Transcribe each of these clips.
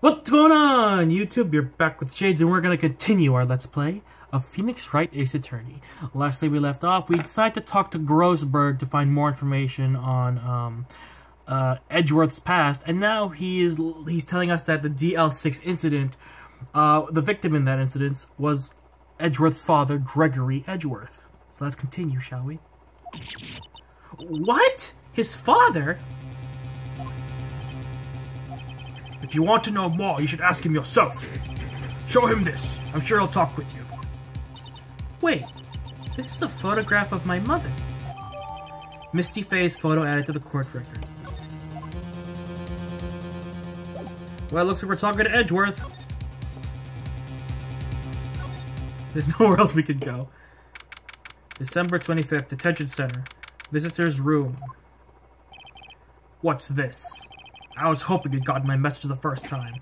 What's going on, YouTube? You're back with Shadez, and we're going to continue our Let's Play of Phoenix Wright Ace Attorney. Lastly, we left off, we decided to talk to Grossberg to find more information on um, uh, Edgeworth's past, and now he is he's telling us that the DL6 incident, uh, the victim in that incident was Edgeworth's father, Gregory Edgeworth. So let's continue, shall we? What? His father? If you want to know more, you should ask him yourself. Show him this. I'm sure he'll talk with you. Wait, this is a photograph of my mother. Misty Fey's photo added to the court record. Well, it looks like we're talking to Edgeworth. There's nowhere else we could go. December 25th, Detention Center. Visitor's room. What's this? I was hoping you'd gotten my message the first time.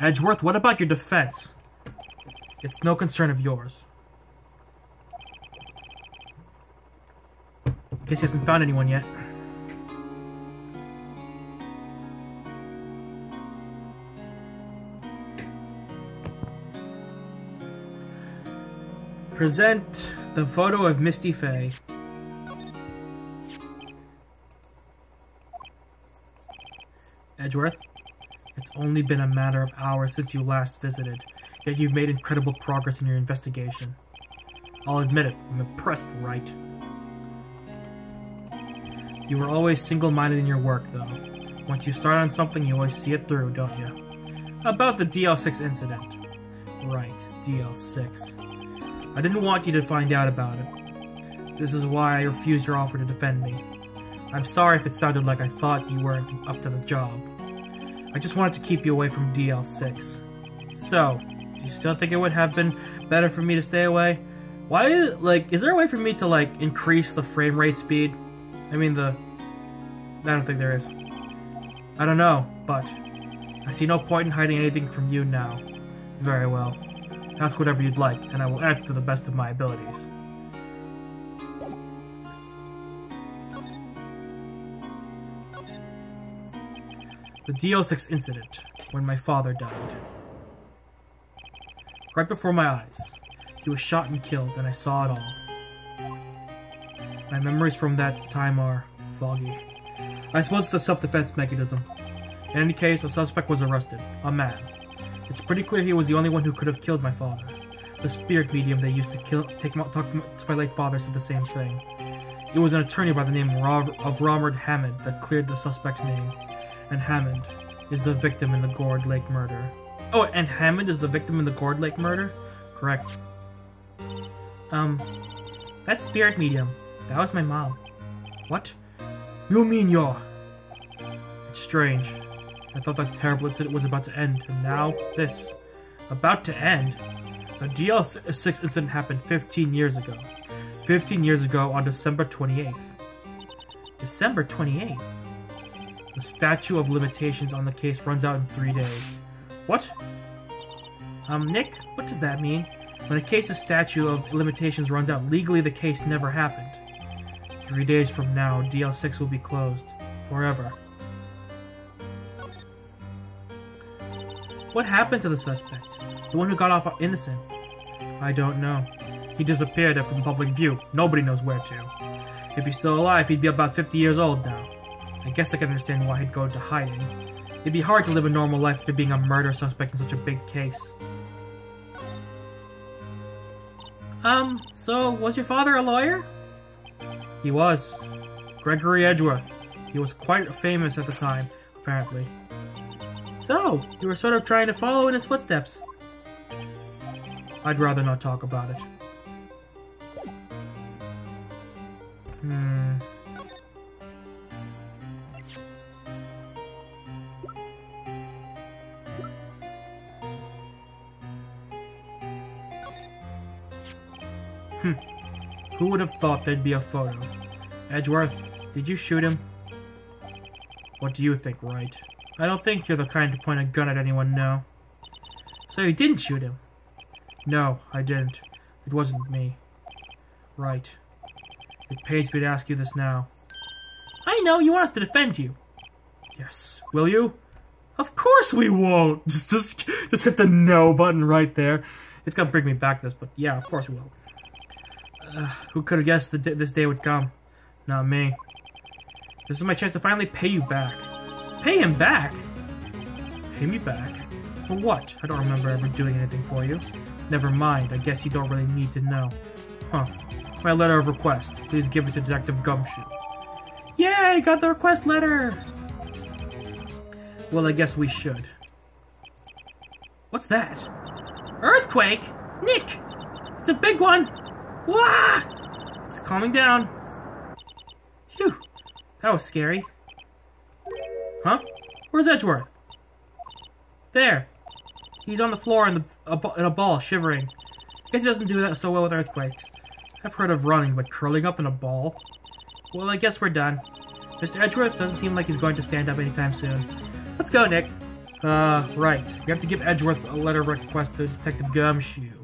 Edgeworth, what about your defense? It's no concern of yours. Guess he hasn't found anyone yet. Present the photo of Misty Fey. Edgeworth, it's only been a matter of hours since you last visited, yet you've made incredible progress in your investigation. I'll admit it, I'm impressed, right? You were always single-minded in your work, though. Once you start on something, you always see it through, don't you? About the DL6 incident. Right, DL6. I didn't want you to find out about it. This is why I refused your offer to defend me. I'm sorry if it sounded like I thought you weren't up to the job. I just wanted to keep you away from DL6. So, do you still think it would have been better for me to stay away? Why, like, is there a way for me to, like, increase the frame rate speed? I mean, the... I don't think there is. I don't know, but... I see no point in hiding anything from you now. Very well. Ask whatever you'd like, and I will act to the best of my abilities. The DL6 incident, when my father died. Right before my eyes, he was shot and killed, and I saw it all. My memories from that time are foggy. I suppose it's a self-defense mechanism. In any case, a suspect was arrested. A man. It's pretty clear he was the only one who could have killed my father. The spirit medium they used to kill, take, talk to my late father said the same thing. It was an attorney by the name of Robert Hammond that cleared the suspect's name and Hammond is the victim in the Gourd Lake murder. Oh, and Hammond is the victim in the Gourd Lake murder? Correct. Um, that spirit medium, that was my mom. What? You mean you're... It's strange. I thought that terrible incident was about to end, and now this. About to end? The DL6 incident happened 15 years ago. 15 years ago on December 28th. December 28th? The statute of limitations on the case runs out in three days. What? Um, Nick, what does that mean? When a case's statute of limitations runs out, legally the case never happened. Three days from now, DL6 will be closed. Forever. What happened to the suspect? The one who got off innocent? I don't know. He disappeared from public view. Nobody knows where to. If he's still alive, he'd be about 50 years old now. I guess I can understand why he'd go into hiding. It'd be hard to live a normal life after being a murder suspect in such a big case. Um, so, was your father a lawyer? He was. Gregory Edgeworth. He was quite famous at the time, apparently. So, you were sort of trying to follow in his footsteps. I'd rather not talk about it. Hmm. Hmm. Who would have thought there'd be a photo? Edgeworth, did you shoot him? What do you think, Wright? I don't think you're the kind to point a gun at anyone, no. So you didn't shoot him? No, I didn't. It wasn't me. Right. It pains me to ask you this now. I know, you want us to defend you. Yes. Will you? Of course we won't! Just, just, just hit the no button right there. It's gonna bring me back to this, but yeah, of course we will. Who could have guessed that this day would come? Not me. This is my chance to finally pay you back. Pay him back? Pay me back? For what? I don't remember ever doing anything for you. Never mind, I guess you don't really need to know. Huh. My letter of request. Please give it to Detective Gumshoe. Yay, got the request letter! Well, I guess we should. What's that? Earthquake? Nick! It's a big one! Wah! It's calming down. Phew. That was scary. Huh? Where's Edgeworth? There. He's on the floor in, the, a, in a ball, shivering. Guess he doesn't do that so well with earthquakes. I've heard of running, but curling up in a ball? Well, I guess we're done. Mr. Edgeworth doesn't seem like he's going to stand up anytime soon. Let's go, Nick. Uh, right. We have to give Edgeworth a letter request to Detective Gumshoe.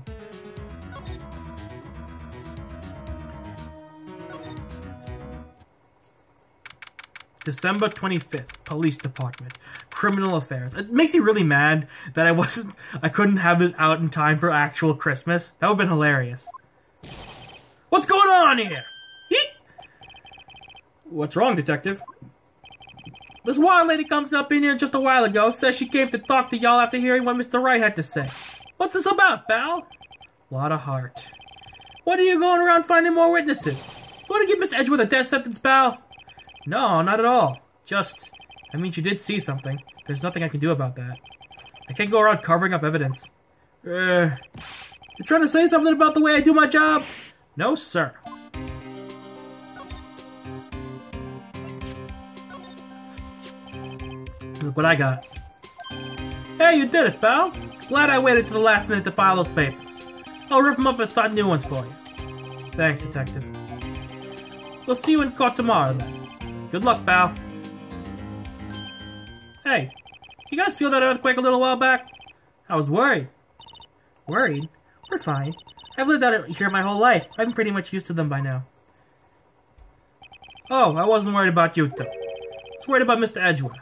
December 25th, Police Department. Criminal Affairs. It makes me really mad that I wasn't I couldn't have this out in time for actual Christmas. That would have been hilarious. What's going on here? Eek! What's wrong, detective? This wild lady comes up in here just a while ago, says she came to talk to y'all after hearing what Mr. Wright had to say. What's this about, pal? Lotta Hart. What are you going around finding more witnesses? Want to give Miss Edgeworth a death sentence, pal? No, not at all. Just, I mean, she did see something. There's nothing I can do about that. I can't go around covering up evidence. Uh, you trying to say something about the way I do my job? No, sir. Look what I got. Hey, you did it, pal. Glad I waited to the last minute to file those papers. I'll rip them up and start new ones for you. Thanks, detective. We'll see you in court tomorrow, then. Good luck, pal. Hey, you guys feel that earthquake a little while back? I was worried. Worried? We're fine. I've lived out here my whole life. I'm pretty much used to them by now. Oh, I wasn't worried about you, though. I was worried about Mr. Edgeworth.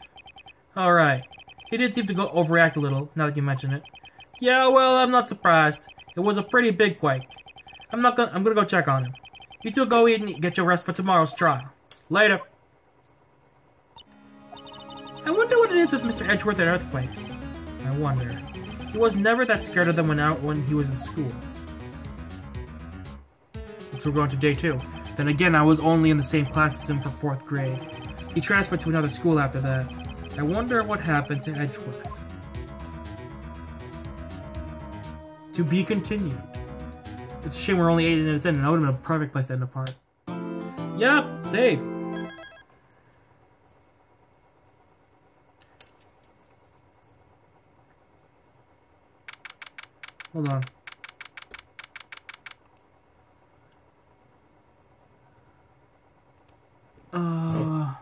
Alright. He did seem to go overreact a little, now that you mention it. Yeah, well, I'm not surprised. It was a pretty big quake. I'm not gonna- I'm gonna go check on him. You two go eat and get your rest for tomorrow's trial. Later. I wonder what it is with Mr. Edgeworth and earthquakes. I wonder. He was never that scared of them when out when he was in school. So we're going to day two. Then again, I was only in the same class as him for fourth grade. He transferred to another school after that. I wonder what happened to Edgeworth. To be continued. It's a shame we're only 8 minutes in, and that would have been a perfect place to end the part. Yep, save. Hold on. Uh,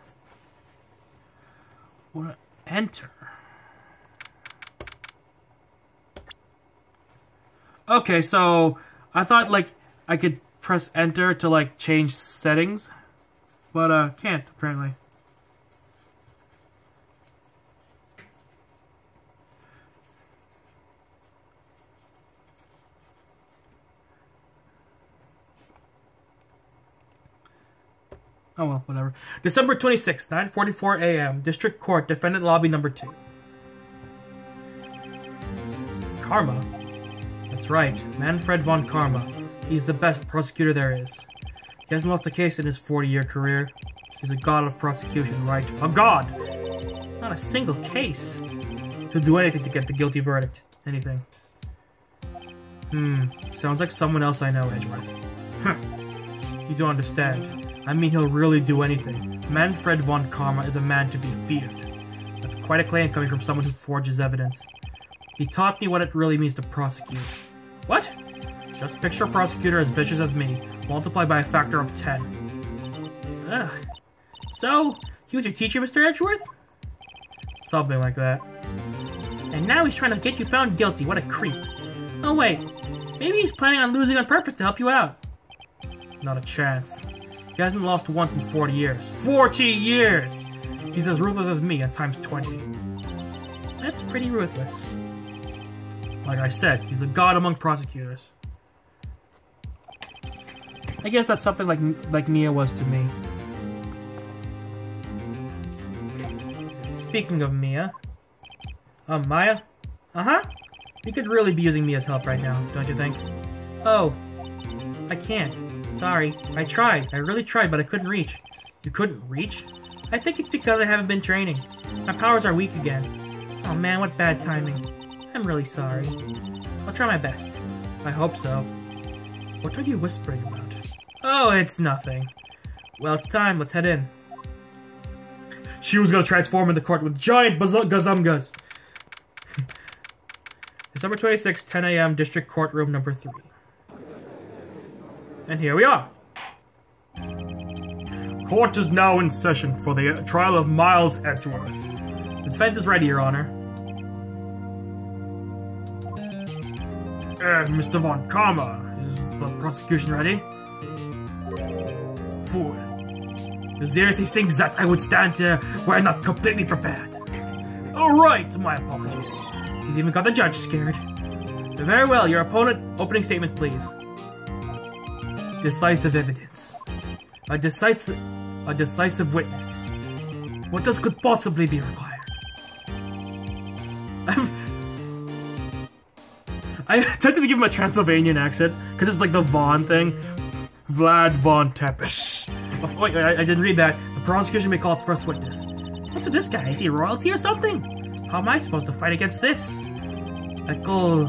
what? Enter. Okay, so I thought like I could press enter to like change settings, but uh, can't apparently. Oh well, whatever. December 26th, 9.44 a.m. District Court, Defendant Lobby Number 2. Karma? That's right, Manfred von Karma. He's the best prosecutor there is. He hasn't lost a case in his 40-year career. He's a god of prosecution, right? A god! Not a single case. He'll do anything to get the guilty verdict. Anything. Hmm, sounds like someone else I know, Edgeworth. Huh. You don't understand. I mean, he'll really do anything. Manfred von Karma is a man to be feared. That's quite a claim coming from someone who forges evidence. He taught me what it really means to prosecute. What? Just picture a prosecutor as vicious as me, multiplied by a factor of 10. Ugh. So, he was your teacher, Mr. Edgeworth? Something like that. And now he's trying to get you found guilty, what a creep. Oh wait, maybe he's planning on losing on purpose to help you out. Not a chance. He hasn't lost once in 40 years. 40 years! He's as ruthless as me at times 20. That's pretty ruthless. Like I said, he's a god among prosecutors. I guess that's something like like Mia was to me. Speaking of Mia, um, Maya, uh huh. You could really be using Mia's help right now, don't you think? Oh, I can't. Sorry. I tried. I really tried, but I couldn't reach. You couldn't reach? I think it's because I haven't been training. My powers are weak again. Oh man, what bad timing. I'm really sorry. I'll try my best. I hope so. What are you whispering about? Oh, it's nothing. Well, it's time. Let's head in. She was gonna transform in the court with giant gazumgas. December 26, 10 a.m., District Courtroom number 3. And here we are. Court is now in session for the trial of Miles Edgeworth. The defense is ready, Your Honor. Uh, Mr. Von Karma, is the prosecution ready? Fool. You seriously think that I would stand here where I'm not completely prepared? Alright, my apologies. He's even got the judge scared. Very well, your opponent, opening statement, please. Decisive evidence. A decisive, a decisive witness. What else could possibly be required? I attempted to give him a Transylvanian accent because it's like the Von thing. Vlad von Tepish. Oh, wait, I, I, didn't read that. The prosecution may call its first witness. What's with this guy? Is he royalty or something? How am I supposed to fight against this? I call...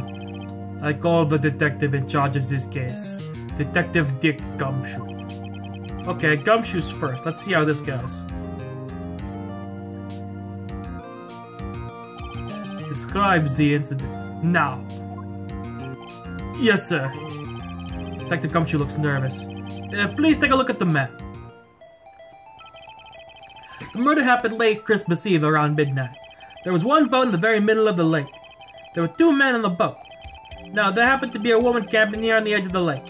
I call the detective in charge of this case. Detective Dick Gumshoe. Okay, Gumshoe's first. Let's see how this goes. Describe the incident. Now. Yes, sir. Detective Gumshoe looks nervous. Uh, please take a look at the map. The murder happened late Christmas Eve around midnight. There was one boat in the very middle of the lake. There were two men on the boat. Now, there happened to be a woman camping near on the edge of the lake.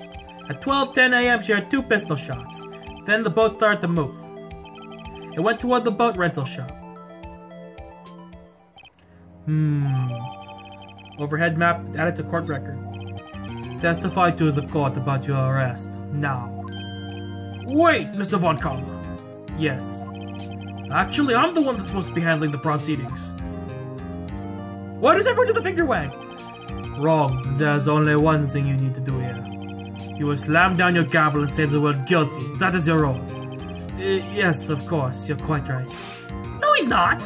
At 12.10 a.m., she heard two pistol shots. Then the boat started to move. It went toward the boat rental shop. Hmm. Overhead map added to court record. Testify to the court about your arrest. Now. Wait, Mr. Von Karma. Yes. Actually, I'm the one that's supposed to be handling the proceedings. Why does everyone do the finger wag? Wrong. There's only one thing you need to do here. You will slam down your gavel and say the word guilty. That is your role. Uh, yes, of course. You're quite right. No, he's not!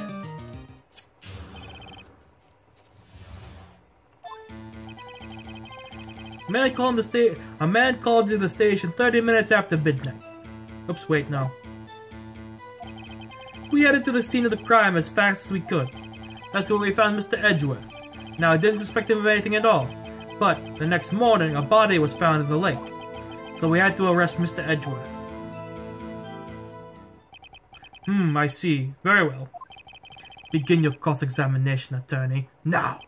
A man called the sta- A man called to the station 30 minutes after midnight. Oops, wait, no. We headed to the scene of the crime as fast as we could. That's where we found Mr. Edgeworth. Now, I didn't suspect him of anything at all. But the next morning, a body was found in the lake. So we had to arrest Mr. Edgeworth. Hmm, I see. Very well. Begin your cross-examination, attorney. Now!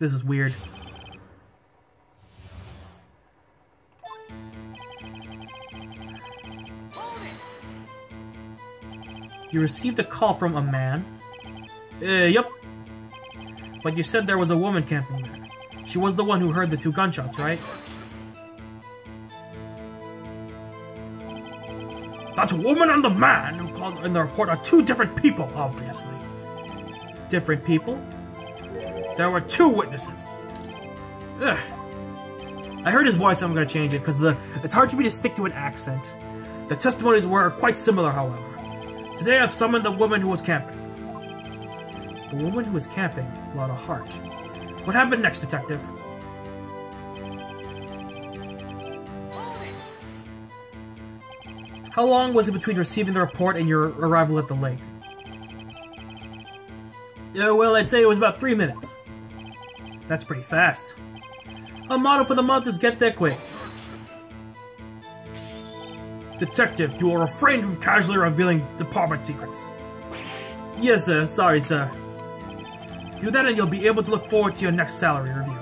This is weird. You received a call from a man? Uh, yep. But you said there was a woman camping there. She was the one who heard the two gunshots, right? That woman and the man who called in the report are two different people, obviously. Different people? There were two witnesses. Ugh. I heard his voice, I'm gonna change it, because it's hard for me to stick to an accent. The testimonies were quite similar, however. Today I've summoned the woman who was camping. The woman who was camping without a heart. What happened next, Detective? How long was it between receiving the report and your arrival at the lake? Yeah, well, I'd say it was about three minutes. That's pretty fast. Our motto for the month is get there quick. Detective, you will refrain from casually revealing department secrets. Yes, sir. Sorry, sir. Do that and you'll be able to look forward to your next salary review.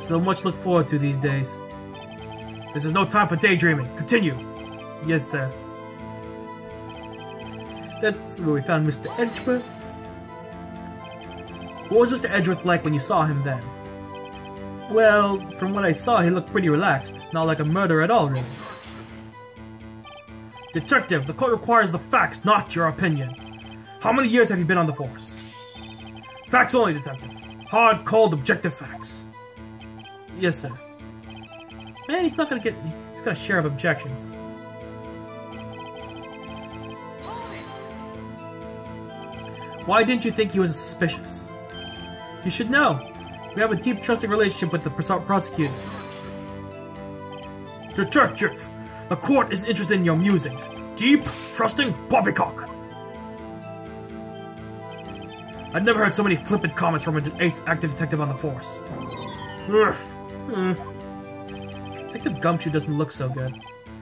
So much look forward to these days. This is no time for daydreaming. Continue. Yes, sir. That's where we found Mr. Edgeworth. What was Mr. Edgeworth like when you saw him then? Well, from what I saw, he looked pretty relaxed. Not like a murderer at all, really. Detective, the court requires the facts, not your opinion. How many years have you been on the force? Facts only, Detective. Hard, cold, objective facts. Yes, sir. Man, he's not gonna get. me. He's got a share of objections. Why didn't you think he was suspicious? You should know. We have a deep, trusting relationship with the pros- prosecutors. Detective, the court is interested in your musings. Deep, trusting, poppycock. I've never heard so many flippant comments from an active detective on the force. Detective Gumshoe doesn't look so good.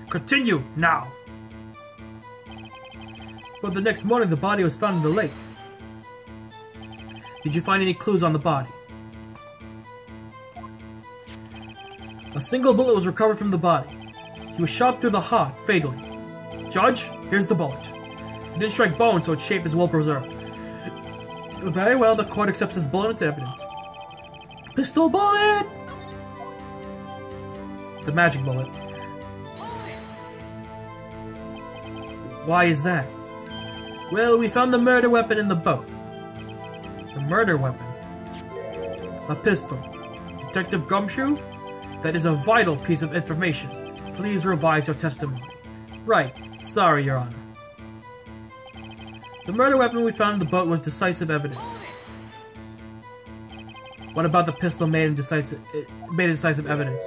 Continue, now! Well, the next morning the body was found in the lake. Did you find any clues on the body? A single bullet was recovered from the body. He was shot through the heart, fatally. Judge, here's the bullet. It didn't strike bone, so its shape is well preserved. Very well, the court accepts this bullet into evidence. Pistol bullet! The magic bullet. Why is that? Well, we found the murder weapon in the boat. The murder weapon? A pistol. Detective Gumshoe? That is a vital piece of information. Please revise your testimony. Right. Sorry, Your Honor. The murder weapon we found in the boat was decisive evidence. What about the pistol made in decisive made in decisive evidence?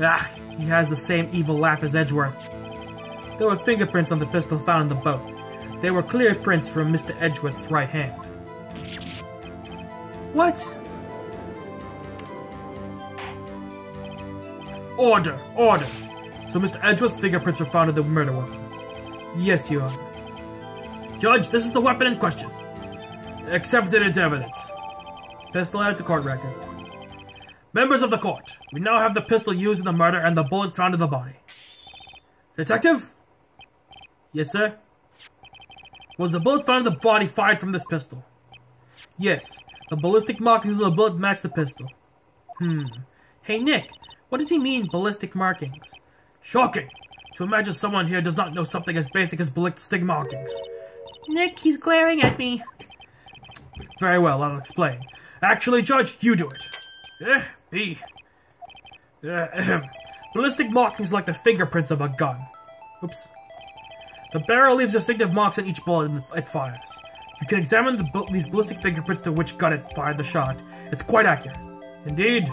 Ah, he has the same evil laugh as Edgeworth. There were fingerprints on the pistol found in the boat. They were clear prints from Mr. Edgeworth's right hand. What? Order! Order! So Mr. Edgeworth's fingerprints were found in the murder weapon. Yes, Your Honor. Judge, this is the weapon in question. Accepted into evidence. Pistol added to court record. Members of the court, we now have the pistol used in the murder and the bullet found in the body. Detective? Yes, sir? Was the bullet found in the body fired from this pistol? Yes. The ballistic markings on the bullet match the pistol. Hmm. Hey, Nick, what does he mean, ballistic markings? Shocking! To imagine someone here does not know something as basic as ballistic markings. Nick, he's glaring at me. Very well, I'll explain. Actually, Judge, you do it. Eh, B. Uh, ballistic markings like the fingerprints of a gun. Oops. The barrel leaves distinctive marks on each bullet it fires. You can examine the, these ballistic fingerprints to which gun it fired the shot. It's quite accurate. Indeed.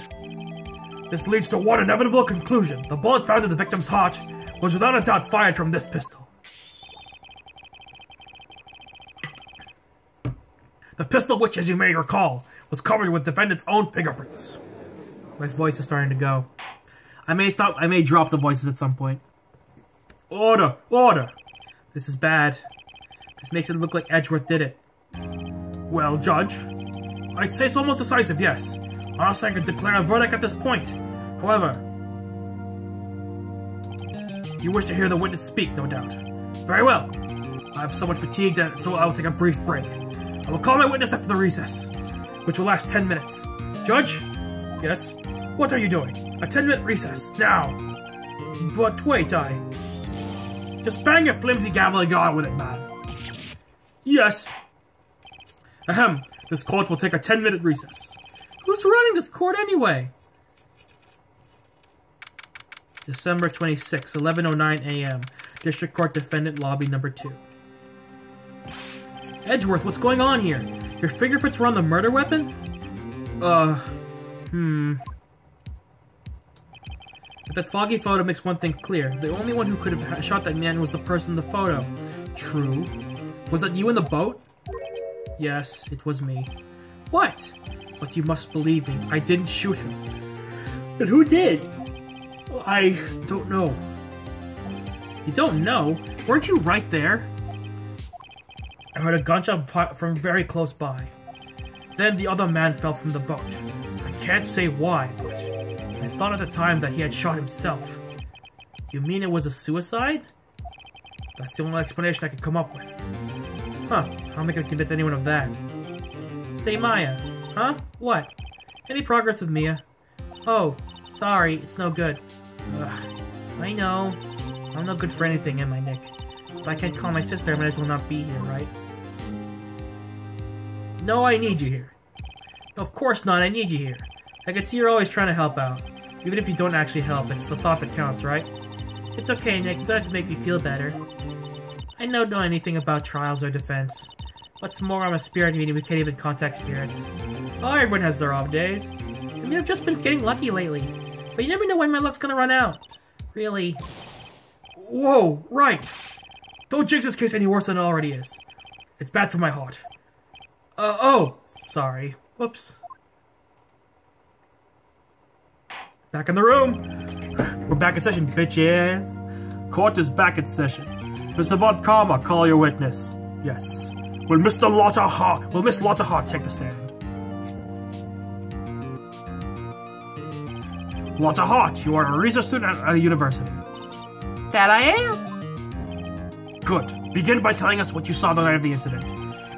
This leads to one inevitable conclusion. The bullet found in the victim's heart was without a doubt fired from this pistol. The pistol which, as you may recall, was covered with defendant's own fingerprints. My voice is starting to go. I may stop, I may drop the voices at some point. Order! Order! This is bad. This makes it look like Edgeworth did it. Well, Judge, I'd say it's almost decisive, yes. Honestly, I could declare a verdict at this point. However, you wish to hear the witness speak, no doubt. Very well. I'm somewhat fatigued, uh, so I'll take a brief break. I will call my witness after the recess, which will last 10 minutes. Judge? Yes? What are you doing? A 10 minute recess, now! But wait, I... Just bang your flimsy gavel and go on with it, man. Yes. Ahem. This court will take a 10 minute recess. Who's running this court anyway? December 26, 11.09 a.m. District Court Defendant Lobby Number 2. Edgeworth, what's going on here? Your fingerprints were on the murder weapon? Uh, hmm. But that foggy photo makes one thing clear. The only one who could have shot that man was the person in the photo. True. Was that you in the boat? Yes, it was me. What? But you must believe me, I didn't shoot him. But who did? I don't know. You don't know? Weren't you right there? I heard a gunshot from very close by. Then the other man fell from the boat. I can't say why, but I thought at the time that he had shot himself. You mean it was a suicide? That's the only explanation I could come up with. Huh, how am I gonna convince anyone of that? Say, Maya. Huh? What? Any progress with Mia? Oh, sorry, it's no good. Ugh, I know. I'm no good for anything, am I, Nick? If I can't call my sister, I might as well not be here, right? No, I need you here. Of course not, I need you here. I can see you're always trying to help out. Even if you don't actually help, it's the thought that counts, right? It's okay, Nick, you don't have to make me feel better. I don't know anything about trials or defense. What's more, I'm a spirit medium who can't even contact spirits. Oh, everyone has their off days. I mean, I've just been getting lucky lately. But you never know when my luck's gonna run out. Really. Whoa, right! Don't jinx this case any worse than it already is. It's bad for my heart. Uh, oh! Sorry. Whoops. Back in the room! We're back in session, bitches! Court is back in session. Mr. Von Karma, call your witness. Yes. Will Mr. Lotta Hart, will Miss Lotta Hart take the stand? Lotta Hart, you are a research student at a university. That I am. Good. Begin by telling us what you saw the night of the incident.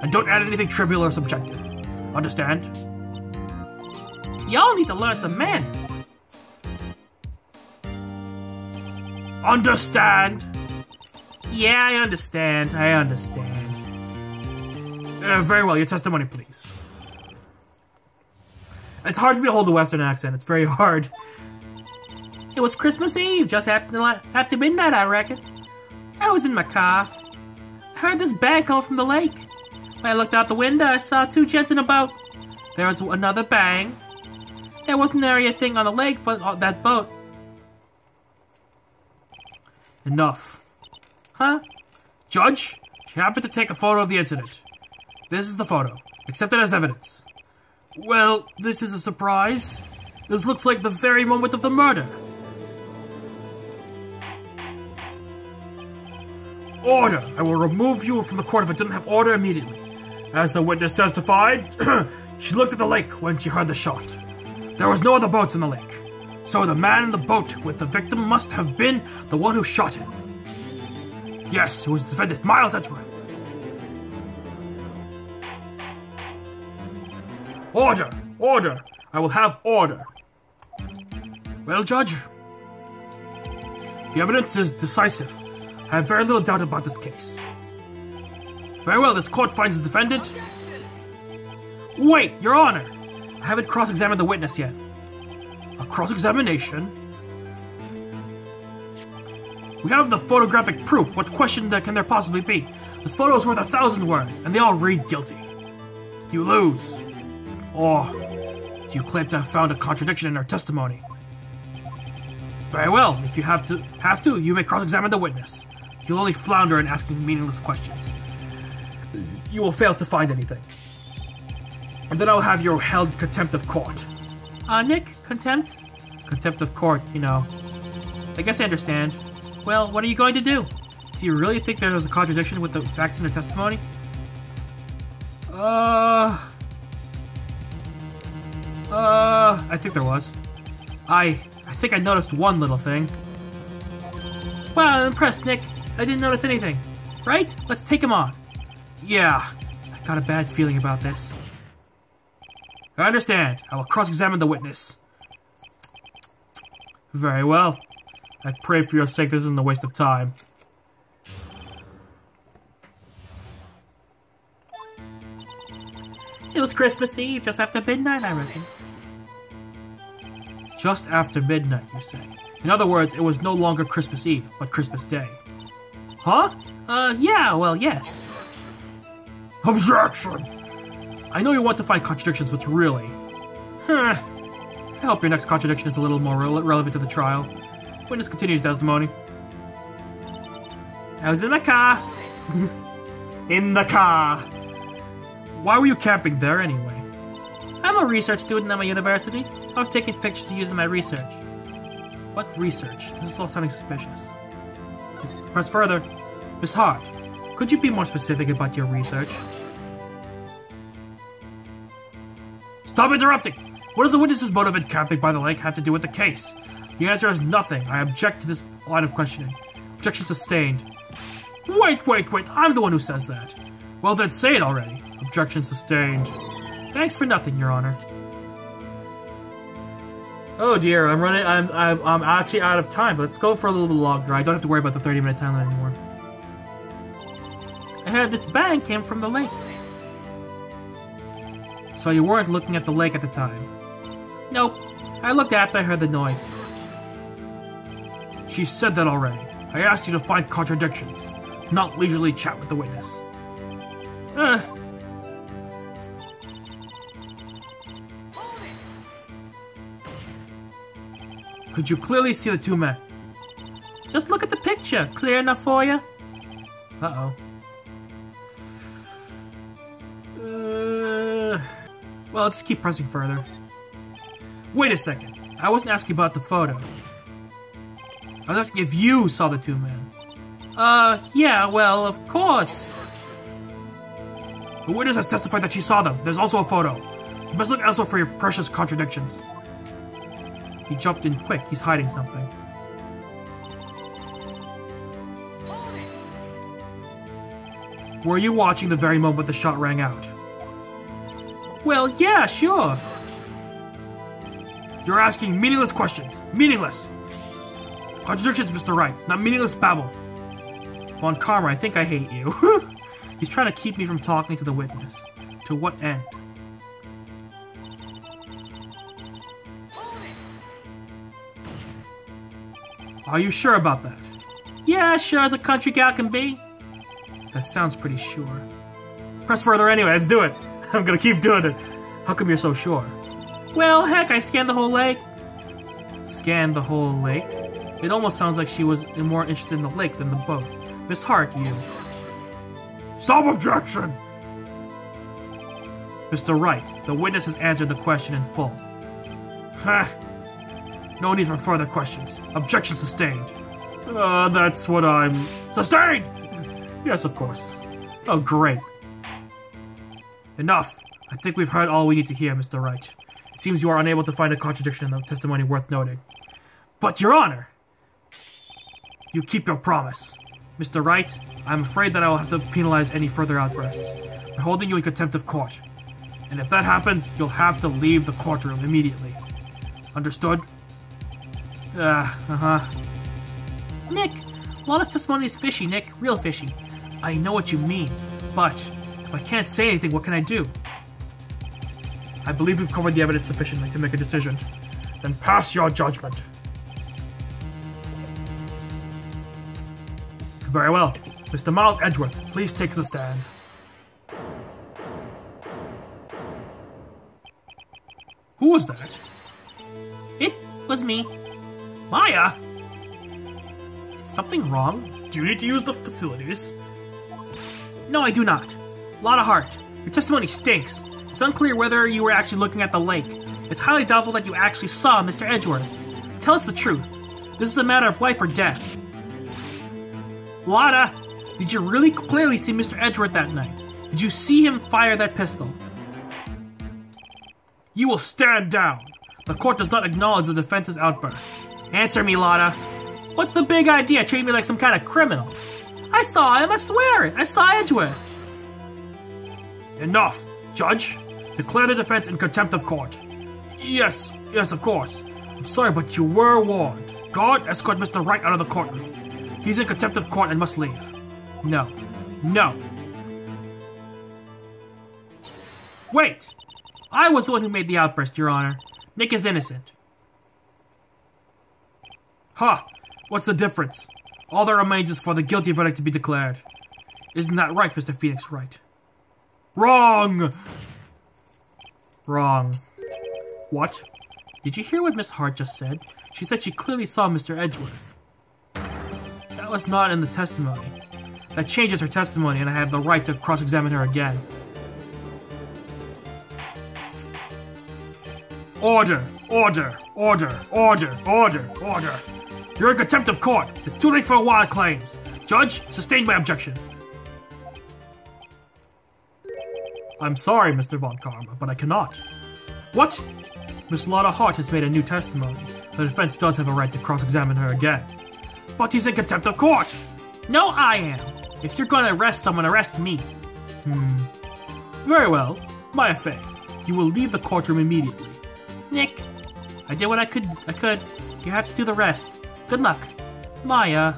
And don't add anything trivial or subjective. Understand? Y'all need to learn some manners. Understand? Yeah, I understand. I understand. Uh, very well, your testimony, please. It's hard for me to hold a Western accent. It's very hard. It was Christmas Eve, just after, after midnight, I reckon. I was in my car. I heard this bang come from the lake. When I looked out the window, I saw two gents in a boat. There was another bang. There wasn't area thing on the lake, but that boat. Enough. Huh? Judge, you happen to take a photo of the incident. This is the photo. Accept it as evidence. Well, this is a surprise. This looks like the very moment of the murder. Order! I will remove you from the court if I didn't have order immediately. As the witness testified, she looked at the lake when she heard the shot. There was no other boats in the lake. So the man in the boat with the victim must have been the one who shot him. Yes, it was the defendant, Miles Edgeworth. Order! Order! I will have order. Well, Judge, the evidence is decisive. I have very little doubt about this case. Very well, this court finds the defendant. Wait, Your Honor! I haven't cross examined the witness yet. A cross examination? We have the photographic proof. What question can there possibly be? This photo is worth a thousand words, and they all read guilty. You lose. Or do you claim to have found a contradiction in her testimony? Very well. If you have to, have to, you may cross-examine the witness. You'll only flounder in asking meaningless questions. You will fail to find anything. And then I'll have you held contempt of court. Uh, Nick, contempt? Contempt of court, you know. I guess I understand. Well, what are you going to do? Do you really think there was a contradiction with the facts in her testimony? Uh... Uh, I think there was. I... I think I noticed one little thing. Wow, I'm impressed, Nick. I didn't notice anything. Right? Let's take him on. Yeah, I got a bad feeling about this. I understand. I will cross-examine the witness. Very well. I pray for your sake this isn't a waste of time. It was Christmas Eve, just after midnight, I reckon. Just after midnight, you say? In other words, it was no longer Christmas Eve, but Christmas Day. Huh? Uh, yeah, well, yes. Objection! I know you want to find contradictions, but really... Huh. I hope your next contradiction is a little more re relevant to the trial. Witness continue testimony. I was in the car. in the car. Why were you camping there anyway? I'm a research student at my university. I was taking pictures to use in my research. What research? This is all sounding suspicious. Let's press further. Miss Hart, could you be more specific about your research? Stop interrupting! What does the witness's motive in camping by the lake have to do with the case? The answer is nothing. I object to this line of questioning. Objection sustained. Wait, wait, wait, I'm the one who says that. Well then say it already. Objection sustained. Thanks for nothing, Your Honor. Oh dear, I'm running. I'm, I'm I'm actually out of time. Let's go for a little bit longer. I don't have to worry about the 30 minute timeline anymore. I heard this bang came from the lake. So you weren't looking at the lake at the time? Nope. I looked after I heard the noise. She said that already. I asked you to find contradictions, not leisurely chat with the witness. Uh, Could you clearly see the two men? Just look at the picture. Clear enough for you? Uh-oh. Uh, well, let's keep pressing further. Wait a second. I wasn't asking about the photo. I was asking if you saw the two men. Uh, yeah, well, of course. The witness has testified that she saw them. There's also a photo. You must look elsewhere for your precious contradictions. He jumped in quick. He's hiding something. Were you watching the very moment the shot rang out? Well, yeah, sure. You're asking meaningless questions. Meaningless. Contradictions, Mr. Wright, not meaningless babble. Von Karma, I think I hate you. He's trying to keep me from talking to the witness. To what end? Are you sure about that? Yeah, sure as a country gal can be. That sounds pretty sure. Press further anyway, let's do it. I'm gonna keep doing it. How come you're so sure? Well, heck, I scanned the whole lake. Scanned the whole lake? It almost sounds like she was more interested in the lake than the boat. Miss Hart, you. Stop objection! Mr. Wright, the witness has answered the question in full. Ha! No need for further questions. Objection sustained. Uh, that's what I'm... Sustained! Yes, of course. Oh, great. Enough. I think we've heard all we need to hear, Mr. Wright. It seems you are unable to find a contradiction in the testimony worth noting. But, Your Honor! You keep your promise. Mr. Wright, I'm afraid that I will have to penalize any further outbursts by holding you in contempt of court. And if that happens, you'll have to leave the courtroom immediately. Understood? Uh, uh-huh. Nick, Lana's testimony is fishy, Nick. Real fishy. I know what you mean, but if I can't say anything, what can I do? I believe we've covered the evidence sufficiently to make a decision. Then pass your judgment. Very well. Mr. Miles Edgeworth, please take the stand. Who was that? It was me. Maya? Something wrong? Do you need to use the facilities? No, I do not. Lotta Hart. Your testimony stinks. It's unclear whether you were actually looking at the lake. It's highly doubtful that you actually saw Mr. Edgeworth. Tell us the truth. This is a matter of life or death. Lotta, did you really clearly see Mr. Edgeworth that night? Did you see him fire that pistol? You will stand down. The court does not acknowledge the defense's outburst. Answer me, Lotta. What's the big idea? Treat me like some kind of criminal. I saw him, I swear it. I saw Edgeworth. Enough. Judge, declare the defense in contempt of court. Yes, yes, of course. I'm sorry, but you were warned. Guard, escort Mr. Wright out of the courtroom. He's in contempt of court and must leave. No. No. Wait! I was the one who made the outburst, Your Honor. Nick is innocent. Ha! Huh. What's the difference? All that remains is for the guilty verdict to be declared. Isn't that right, Mr. Phoenix Wright? Wrong! Wrong. What? Did you hear what Miss Hart just said? She said she clearly saw Mr. Edgeworth. That was not in the testimony. That changes her testimony, and I have the right to cross-examine her again. Order! Order! Order! Order! Order! Order! You're in contempt of court. It's too late for a wild claims. Judge, sustain my objection. I'm sorry, Mr. Von Karma, but I cannot. What? Miss Lotta Hart has made a new testimony. The defense does have a right to cross-examine her again. But he's in contempt of court! No, I am. If you're going to arrest someone, arrest me. Hmm. Very well. My affair. You will leave the courtroom immediately. Nick, I did what I could. I could. You have to do the rest. Good luck. Maya.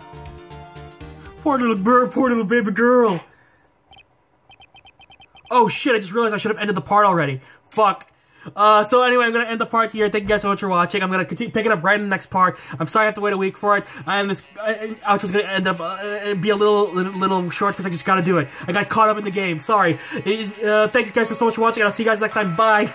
Poor little girl, poor little baby girl. Oh shit, I just realized I should have ended the part already. Fuck. Uh, so anyway, I'm gonna end the part here. Thank you guys so much for watching. I'm gonna continue pick it up right in the next part. I'm sorry I have to wait a week for it. And this uh, outro's gonna end up uh, be a little little, little short because I just gotta do it. I got caught up in the game. Sorry. Uh, thanks guys for so much for watching. I'll see you guys next time. Bye.